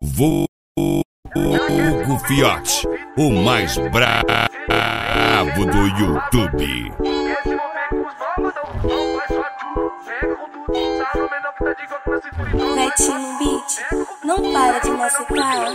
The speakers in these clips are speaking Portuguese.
Vulgo Fiote, o mais bravo do YouTube. Mete no beat, não para de macetar.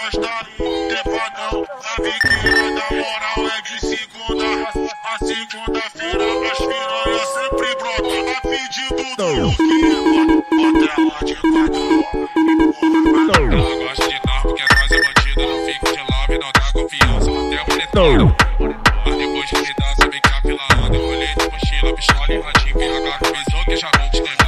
afastar devagão. A que é da moral é de segunda. A segunda-feira as piranhas sempre brotam. A pedido do Luquinha, bota ela de quatro. Gosta de nós porque nós é bandida. Não fica de e não dá confiança. Até o monitor. Depois que me dá, sabe que a fila anda. de mochila, pistola e ratinho. Vira a garra, que já não te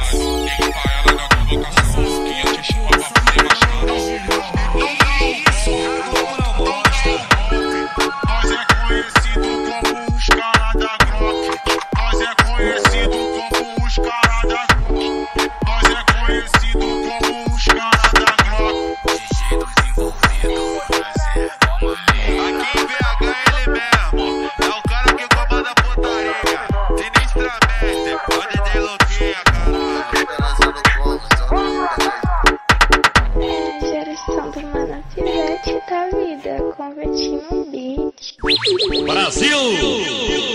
Brasil!